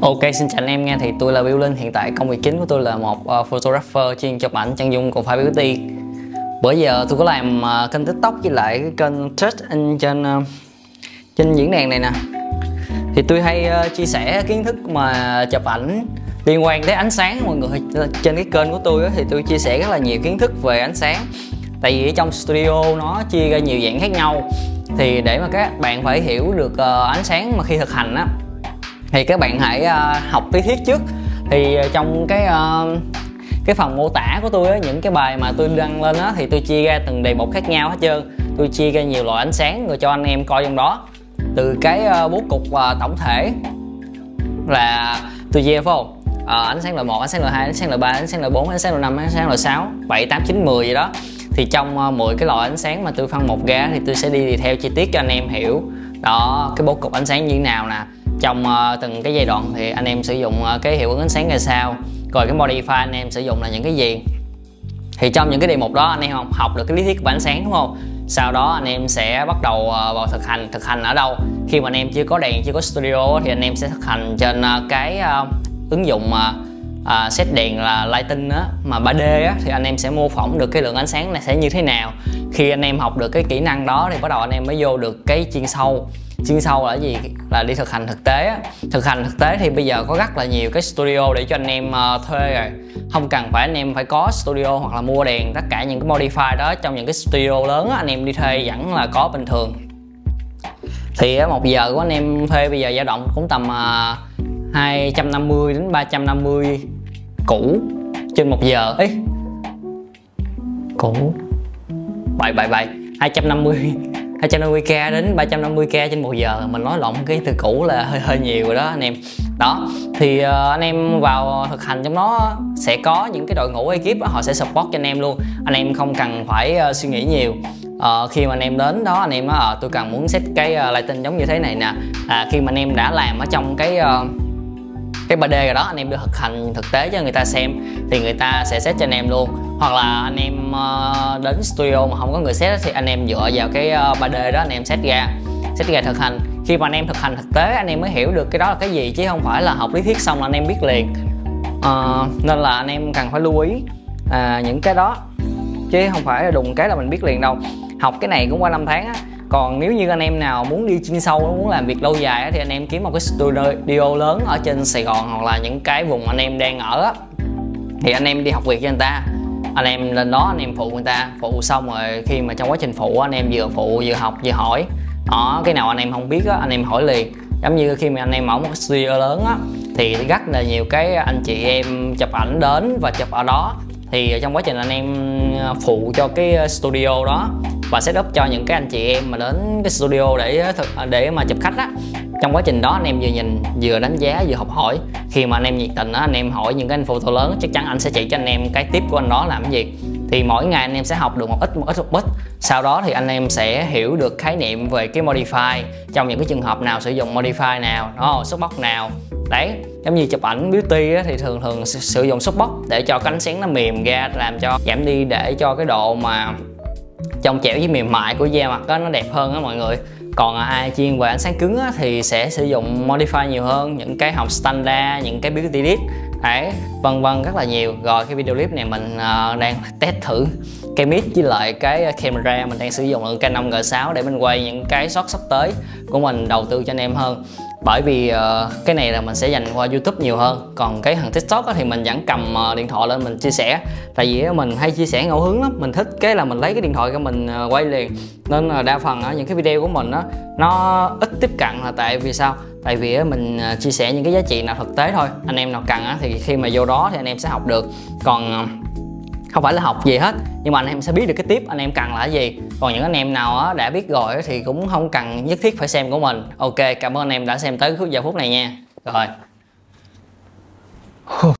Ok xin chào anh em nha. Thì tôi là Bill Linh. Hiện tại công việc chính của tôi là một uh, photographer chuyên chụp ảnh chân dung cùng phải beauty. Bữa giờ tôi có làm uh, kênh tiktok với lại cái kênh search trên uh, trên diễn đàn này nè. Thì tôi hay uh, chia sẻ kiến thức mà chụp ảnh liên quan tới ánh sáng. Mọi người trên cái kênh của tôi thì tôi chia sẻ rất là nhiều kiến thức về ánh sáng. Tại vì ở trong studio nó chia ra nhiều dạng khác nhau. Thì để mà các bạn phải hiểu được uh, ánh sáng mà khi thực hành á thì các bạn hãy uh, học lý thuyết trước. Thì uh, trong cái uh, cái phần mô tả của tôi á những cái bài mà tôi đăng lên á thì tôi chia ra từng đề mục khác nhau hết trơn. Tôi chia ra nhiều loại ánh sáng rồi cho anh em coi trong đó. Từ cái uh, bố cục và uh, tổng thể là tôi chia phải không? À, ánh sáng loại 1, ánh sáng loại 2, ánh sáng loại 3, ánh sáng loại 4, ánh sáng loại 5, ánh sáng loại 6, 7, 8, 9, 10 gì đó. Thì trong uh, 10 cái loại ánh sáng mà tôi phân một ra thì tôi sẽ đi theo chi tiết cho anh em hiểu. Đó cái bố cục ánh sáng như thế nào nè trong uh, từng cái giai đoạn thì anh em sử dụng uh, cái hiệu ứng ánh sáng ra sao rồi cái modify anh em sử dụng là những cái gì. Thì trong những cái đề mục đó anh em học, học được cái lý thuyết của ánh sáng đúng không? Sau đó anh em sẽ bắt đầu uh, vào thực hành thực hành ở đâu? Khi mà anh em chưa có đèn chưa có studio thì anh em sẽ thực hành trên uh, cái uh, ứng dụng à, set đèn là lighting á mà 3D á thì anh em sẽ mô phỏng được cái lượng ánh sáng này sẽ như thế nào. Khi anh em học được cái kỹ năng đó thì bắt đầu anh em mới vô được cái chuyên sâu. Chuyên sâu là gì? Là đi thực hành thực tế á. Thực hành thực tế thì bây giờ có rất là nhiều cái studio để cho anh em uh, thuê rồi. Không cần phải anh em phải có studio hoặc là mua đèn tất cả những cái modify đó trong những cái studio lớn á, anh em đi thuê vẫn là có bình thường. Thì một giờ của anh em thuê bây giờ dao động cũng tầm ờ, uh, 250 đến 350 cũ. Trên một giờ ấy cũ. Bậy bậy bậy. 250 250k đến 350k trên một giờ. Mình nói lộn cái từ cũ là hơi hơi nhiều rồi đó anh em. Đó thì uh, anh em vào thực hành trong đó sẽ có những cái đội ngũ ekip họ sẽ support cho anh em luôn. Anh em không cần phải uh, suy nghĩ nhiều. Uh, khi mà anh em đến đó anh em nói uh, tôi cần muốn set cái uh, lighting giống như thế này nè. À, khi mà anh em đã làm ở trong cái uh, cái 3D rồi đó anh em đưa thực hành thực tế cho người ta xem thì người ta sẽ set cho anh em luôn. Hoặc là anh em uh, đến studio mà không có người set thì anh em dựa vào cái ờ, uh, 3D đó anh em set ra set ra thực hành. Khi mà anh em thực hành thực tế anh em mới hiểu được cái đó là cái gì chứ không phải là học lý thuyết xong là anh em biết liền. Uh, nên là anh em cần phải lưu ý uh, những cái đó. Chứ không phải là đùng cái là mình biết liền đâu. Học cái này cũng qua năm tháng á còn nếu như anh em nào muốn đi chuyên sâu, muốn làm việc lâu dài thì anh em kiếm một cái studio lớn ở trên Sài Gòn hoặc là những cái vùng anh em đang ở thì anh em đi học việc cho người ta. Anh em lên đó, anh em phụ người ta. Phụ xong rồi khi mà trong quá trình phụ anh em vừa phụ vừa học vừa hỏi. Đó, cái nào anh em không biết á, anh em hỏi liền. Giống như khi mà anh em mở một studio lớn á, thì rất là nhiều cái anh chị em chụp ảnh đến và chụp ở đó. Thì trong quá trình anh em ờ, phụ cho cái ờ, studio đó và setup cho những cái anh chị em mà đến cái studio để để mà chụp khách á. Trong quá trình đó anh em vừa nhìn vừa đánh giá vừa học hỏi. Khi mà anh em nhiệt tình á anh em hỏi những cái anh photo lớn chắc chắn anh sẽ chỉ cho anh em cái tiếp của anh đó làm cái gì. Thì mỗi ngày anh em sẽ học được một ít một ít một ít. Sau đó thì anh em sẽ hiểu được khái niệm về cái modify. Trong những cái trường hợp nào sử dụng modify nào đó softbox nào. Đấy giống như chụp ảnh beauty á, thì thường thường sử dụng softbox để cho cánh ánh sáng nó mềm ra làm cho giảm đi để cho cái độ mà trong trẻo với mềm mại của da mặt đó nó đẹp hơn á mọi người. Còn à, ai chuyên về ánh sáng cứng á, thì sẽ sử dụng modify nhiều hơn những cái hộp standard những cái beauty edit đấy vân vân rất là nhiều. Rồi cái video clip này mình uh, đang test thử cái mic với lại cái camera mình đang sử dụng là Canon G6 để mình quay những cái shot sắp tới của mình đầu tư cho anh em hơn bởi vì uh, cái này là mình sẽ dành qua YouTube nhiều hơn. Còn cái thằng TikTok thì mình vẫn cầm uh, điện thoại lên mình chia sẻ. Tại vì mình hay chia sẻ ngẫu hứng lắm. Mình thích cái là mình lấy cái điện thoại của mình uh, quay liền. Nên là đa phần uh, những cái video của mình uh, nó ít tiếp cận là tại vì sao? Tại vì mình chia sẻ những cái giá trị nào thực tế thôi. Anh em nào cần thì khi mà vô đó thì anh em sẽ học được. Còn không phải là học gì hết, nhưng mà anh em sẽ biết được cái tiếp anh em cần là cái gì. Còn những anh em nào đã biết rồi thì cũng không cần nhất thiết phải xem của mình. Ok, cảm ơn anh em đã xem tới giờ phút này nha. Rồi.